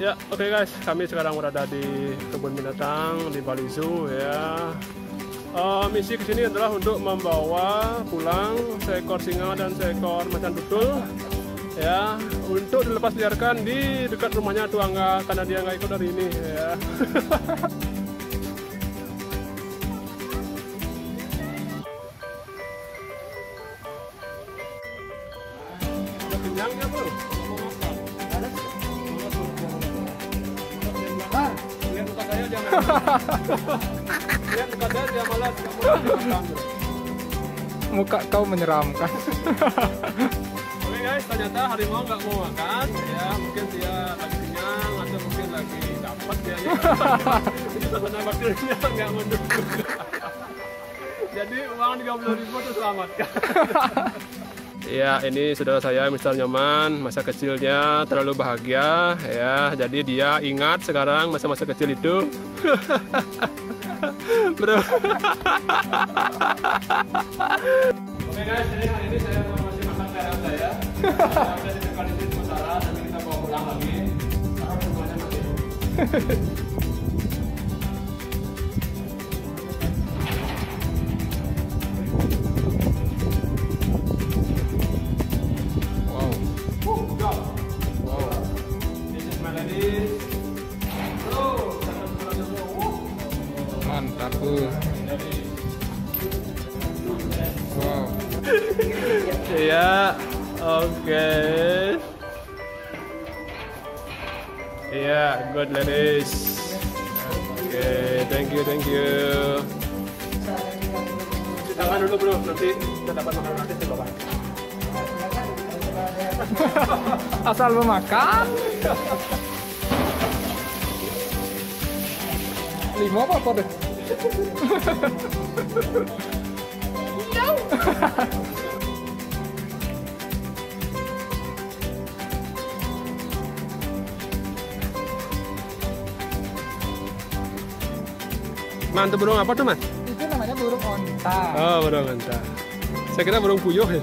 Ya, oke okay guys, kami sekarang berada di kebun binatang di Bali Zoo ya. Uh, misi ke sini adalah untuk membawa pulang seekor singa dan seekor macan tutul ya untuk dilepas liarkan di dekat rumahnya tuangga karena dia nggak ikut hari ini ya. Muka kau menyeramkan. Oke guys, ternyata harimau nggak mau makan. Ya mungkin dia lagi kenyang atau mungkin lagi dapat dia. Ini suasana bakterinya nggak mendukung. Jadi uang 30 ribu itu selamatkan. Ya, ini saudara saya Mister Nyoman, masa kecilnya terlalu bahagia ya. Jadi dia ingat sekarang masa-masa kecil itu. Bro. Oke guys, jadi hari ini saya mau masih makan kayak saya. Saya ditekan di sementara, nanti kita bawa pulang lagi. Taruh semuanya masih. Wuh. Mantap, Bu. Wow. Iya, oke. Iya, good ladies. Oke, thank you, thank you. Cuci tangan dulu bro, nanti kita dapat makanan gratis di bawah. Asal memakan. Lima apa apa deh? Mantap burung apa tuh mas? Itu namanya burung onta. Oh, burung entah. Saya kira burung puyuh ya.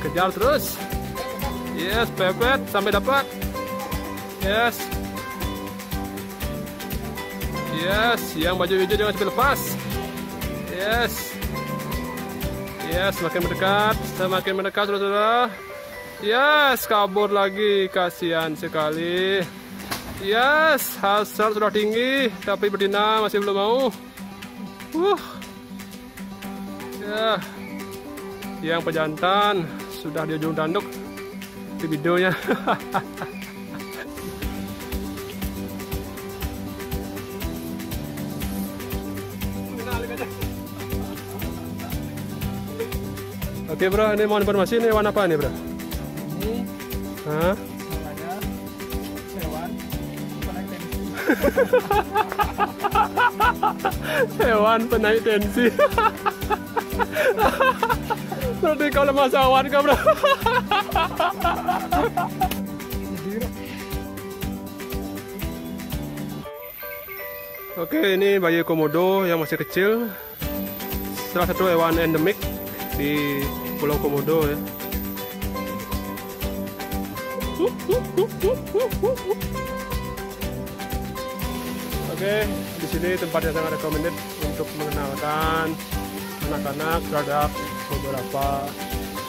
Kejar terus. Yes, pepet sampai dapat. Yes. Yes, yang baju hijau jangan sampai lepas. Yes. Yes, semakin mendekat, semakin mendekat saudara. Yes, kabur lagi, kasihan sekali. Yes, hasrat sudah tinggi, tapi betina masih belum mau. Uh. Ya. Yang pejantan sudah di ujung tanduk di videonya. Oke bro, ini mau informasi ini warna apa nih bro? Ini Hah? namanya hewan. Hewan penaik tensi. Berarti kau lemah sawan kau bro. Oke, ini bayi komodo yang masih kecil. Salah satu hewan endemik di Pulau Komodo ya. Oke, di sini tempat yang sangat recommended untuk mengenalkan anak-anak terhadap beberapa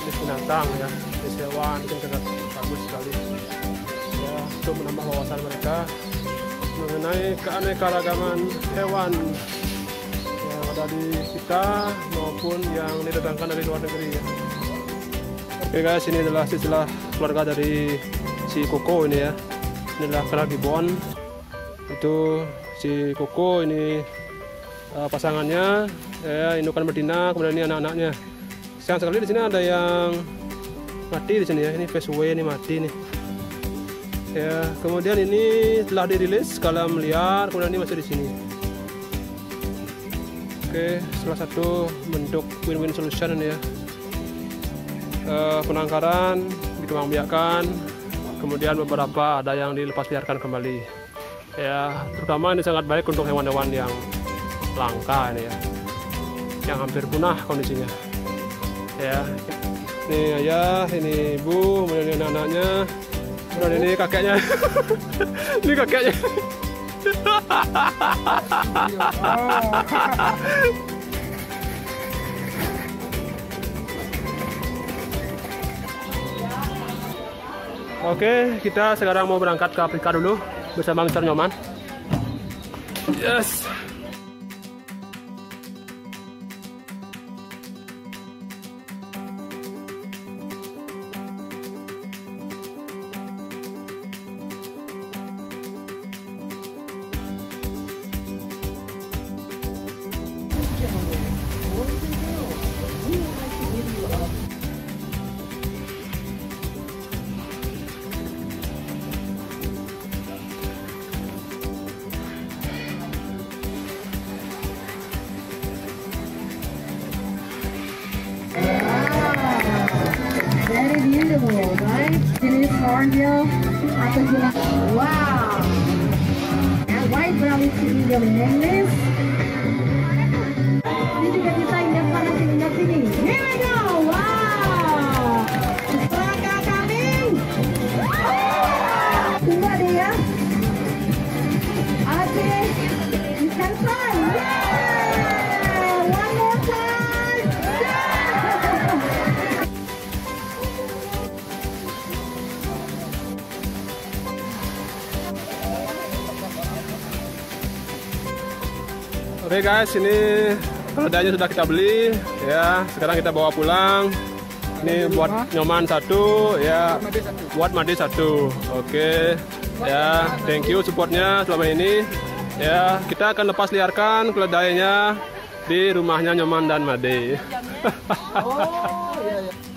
jenis binatang ya, jenis hewan itu sangat bagus sekali ya untuk menambah wawasan mereka mengenai keanekaragaman hewan yang ada di kita maupun yang didatangkan dari luar negeri ya. Oke guys, ini adalah silsilah keluarga dari si Koko ini ya. Inilah Clara Gibbon. Itu si Koko ini uh, pasangannya, ya indukan betina, kemudian ini anak-anaknya. Sayang sekali di sini ada yang mati di sini ya. Ini Faceway ini mati nih. Ya, kemudian ini telah dirilis skala liar, kemudian ini masih di sini. Oke, salah satu bentuk win-win solution ini ya uh, penangkaran dikembangbiakkan kemudian beberapa ada yang dilepas liarkan kembali ya terutama ini sangat baik untuk hewan-hewan yang langka ini ya yang hampir punah kondisinya ya ini ayah ini ibu kemudian ini anak-anaknya kemudian ini kakeknya ini kakeknya Oke, kita sekarang mau berangkat ke Afrika dulu bersama Mr. Nyoman. Yes. Very beautiful, right? Jenis hornbill atau jenis wow. And white brown is medium necklace. Ini juga kita ingat pada sini ingat sini. Here we go. Oke guys, ini keledainya sudah kita beli ya. Sekarang kita bawa pulang. Ini buat nyoman satu, ya. Buat Made satu. Oke. Ya, thank you supportnya selama ini. Ya, kita akan lepas liarkan keledainya di rumahnya Nyoman dan Made. Oh, iya, iya.